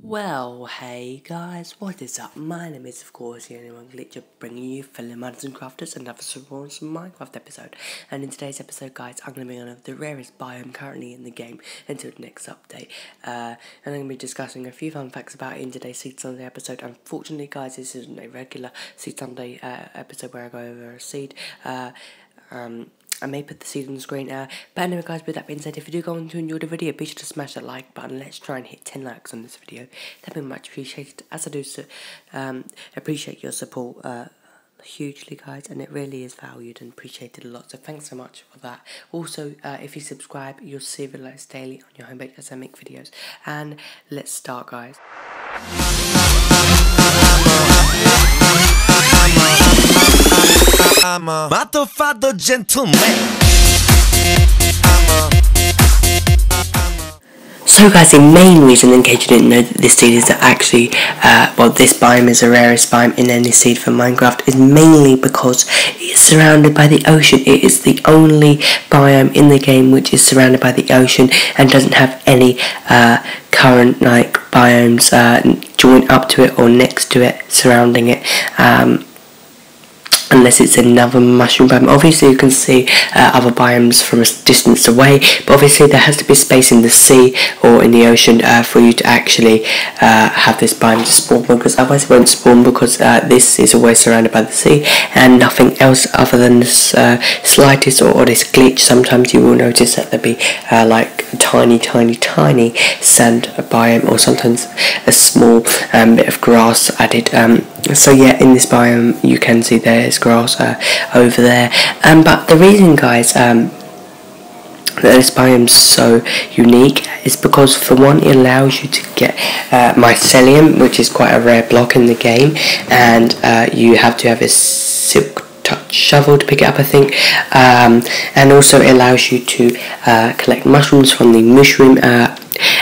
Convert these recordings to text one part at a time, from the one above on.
Well, hey guys, what is up? My name is, of course, Only One Glitcher, bringing you fellow modders and crafters another Survivors Minecraft episode. And in today's episode, guys, I'm going to be on the rarest biome currently in the game until the next update. Uh, and I'm going to be discussing a few fun facts about it in today's Seed Sunday episode. Unfortunately, guys, this isn't a regular Seed Sunday uh, episode where I go over a seed. Uh, um, I may put the seed on the screen. Uh, but anyway, guys, with that being said, if you do go on to enjoy the video, be sure to smash that like button. Let's try and hit 10 likes on this video. That'd be much appreciated. As I do so, um, appreciate your support uh, hugely, guys, and it really is valued and appreciated a lot. So thanks so much for that. Also, uh, if you subscribe, you'll see videos daily on your homepage as I make videos. And let's start, guys. I'm a motherfucker gentleman. So guys, the main reason, in case you didn't know, that this seed is actually, uh, well, this biome is the rarest biome in any seed for Minecraft, is mainly because it's surrounded by the ocean. It is the only biome in the game which is surrounded by the ocean and doesn't have any uh, current like biomes uh, joined up to it or next to it, surrounding it. Um, unless it's another mushroom biome. Obviously, you can see uh, other biomes from a distance away, but obviously there has to be space in the sea or in the ocean uh, for you to actually uh, have this biome to spawn because otherwise it won't spawn because uh, this is always surrounded by the sea and nothing else other than this uh, slightest or, or, this glitch. Sometimes you will notice that there be uh, like a tiny, tiny, tiny sand biome or sometimes a small um, bit of grass added. Um, so yeah, in this biome you can see there's grass uh, over there. Um, but the reason, guys, um, that this biome is so unique is because for one it allows you to get uh, mycelium which is quite a rare block in the game and uh, you have to have a silk touch shovel to pick it up I think um, and also it allows you to uh, collect mushrooms from the mushroom uh,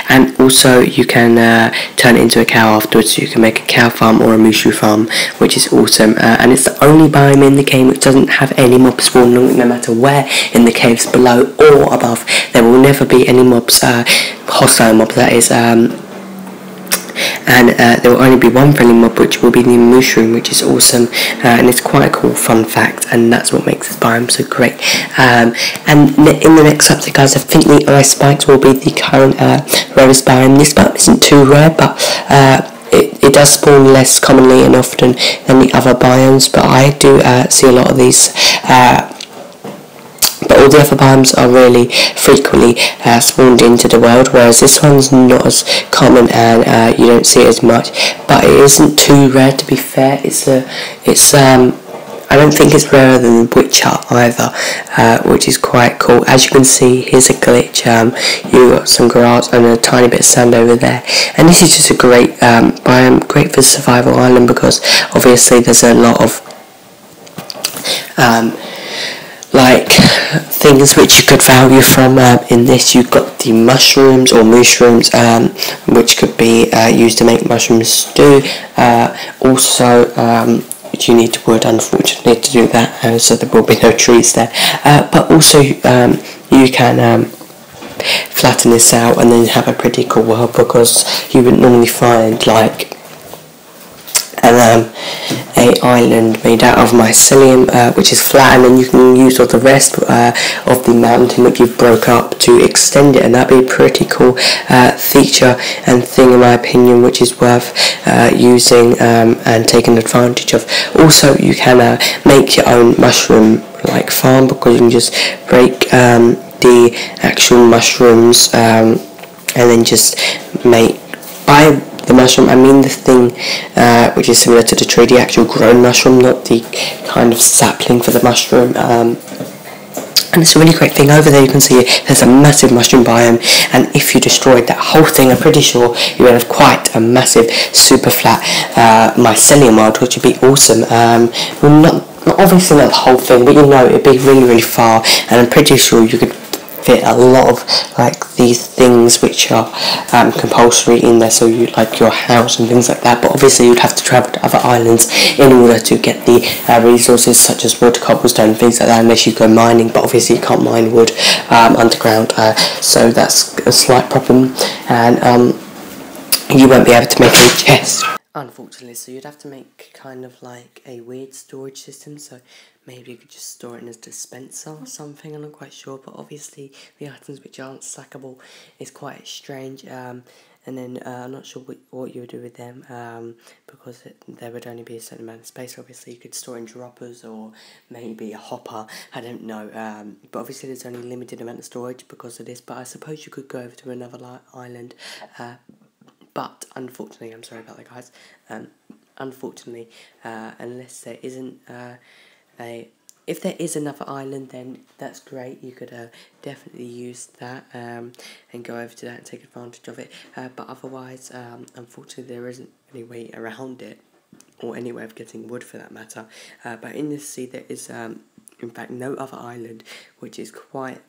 and also you can uh, turn it into a cow afterwards. You can make a cow farm or a mooshroom farm which is awesome. Uh, and it's the only biome in the game which doesn't have any mobs spawning no matter where in the caves below or above. There will never be any mobs uh, hostile mobs that is um, and uh, there will only be one friendly mob which will be the mooshroom which is awesome. Uh, and it's quite a cool fun fact and that's what makes this biome so great. Um, and in the next update guys I think the ice spikes will be the current uh, rarest biome this biome isn't too rare but uh, it, it does spawn less commonly and often than the other biomes but I do uh, see a lot of these uh, but all the other biomes are really frequently uh, spawned into the world, whereas this one's not as common and uh, you don't see it as much. But it isn't too rare, to be fair. It's a, it's um, I don't think it's rarer than Witch Hut either, uh, which is quite cool. As you can see, here's a glitch. Um, you got some grass and a tiny bit of sand over there, and this is just a great um, biome, great for survival island because obviously there's a lot of um, like things which you could value from um, in this you've got the mushrooms or mushrooms um, which could be uh, used to make mushroom stew uh, also um, you need to wood unfortunately to do that uh, so there will be no trees there. Uh, but also um, you can um, flatten this out and then have a pretty cool world because you would normally find like and um, island made out of mycelium uh, which is flat and then you can use all the rest uh, of the mountain that you've broke up to extend it and that'd be a pretty cool uh, feature and thing in my opinion which is worth uh, using um, and taking advantage of. Also you can uh, make your own mushroom like farm because you can just break um, the actual mushrooms um, and then just make buy the mushroom, I mean the thing uh, which is similar to the tree, the actual grown mushroom, not the kind of sapling for the mushroom. Um, and it's a really great thing over there you can see there's a massive mushroom biome and if you destroyed that whole thing I'm pretty sure you would have quite a massive super flat uh, mycelium world which would be awesome um, well not, not obviously not the whole thing but you know it'd be really really far and I'm pretty sure you could fit a lot of like these things which are um, compulsory in there so you like your house and things like that but obviously you'd have to travel to other islands in order to get the uh, resources such as wood, cobblestone, things like that unless you go mining but obviously you can't mine wood um, underground uh, so that's a slight problem and um, you won't be able to make a chest. Unfortunately, so you'd have to make kind of like a weird storage system. So maybe you could just store it in a dispenser or something. I'm not quite sure, but obviously the items which aren't stackable is quite strange. Um, and then uh, I'm not sure what, what you would do with them um, because it, there would only be a certain amount of space. Obviously, you could store in droppers or maybe a hopper. I don't know. Um, but obviously, there's only limited amount of storage because of this. But I suppose you could go over to another island. Uh, but unfortunately, I'm sorry about that, guys. Um, unfortunately, uh, unless there isn't uh, a if there is another island, then that's great. You could uh, definitely use that um, and go over to that and take advantage of it. Uh, but otherwise, um, unfortunately, there isn't any way around it or any way of getting wood for that matter. Uh, but in this sea, there is, um, in fact, no other island, which is quite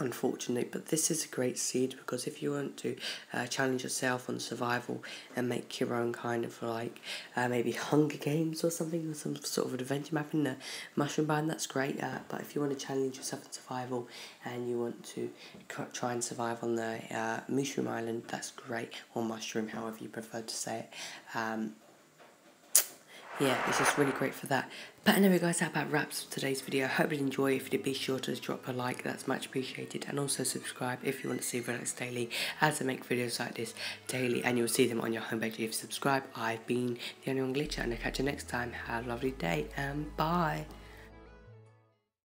unfortunately but this is a great seed because if you want to uh, challenge yourself on survival and make your own kind of like uh, maybe hunger games or something or some sort of adventure map in the mushroom biome that's great uh, but if you want to challenge yourself in survival and you want to try and survive on the uh, mushroom island that's great or mushroom however you prefer to say it um, yeah, it's just really great for that. But anyway guys, that about wraps today's video. I hope you enjoy. If you did, be sure to drop a like, that's much appreciated. And also subscribe if you want to see Relax Daily, as I make videos like this daily. And you'll see them on your homepage if you subscribe. I've been the only one glitcher, and I'll catch you next time. Have a lovely day, and bye.